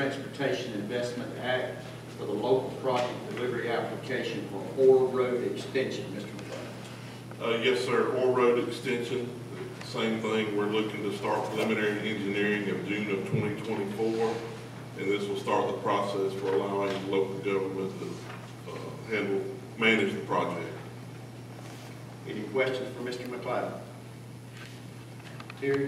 Transportation Investment Act for the local project delivery application for Orr Road Extension, Mr. McLean. Uh, yes, sir, Orr Road Extension, same thing, we're looking to start preliminary engineering in June of twenty twenty-four. And this will start the process for allowing local government to, uh, handle, manage the project. Any questions for Mr. McLeod? Here.